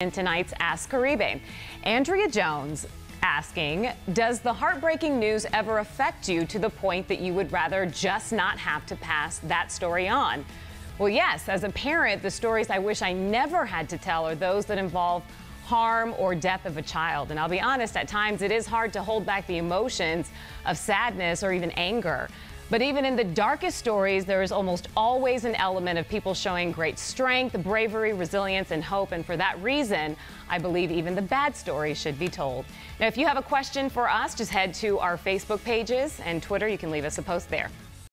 In tonight's Ask Caribe, Andrea Jones asking, does the heartbreaking news ever affect you to the point that you would rather just not have to pass that story on? Well, yes, as a parent, the stories I wish I never had to tell are those that involve harm or death of a child. And I'll be honest, at times it is hard to hold back the emotions of sadness or even anger. But even in the darkest stories, there is almost always an element of people showing great strength, bravery, resilience, and hope. And for that reason, I believe even the bad stories should be told. Now, if you have a question for us, just head to our Facebook pages and Twitter. You can leave us a post there.